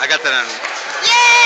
I got that on. Yay!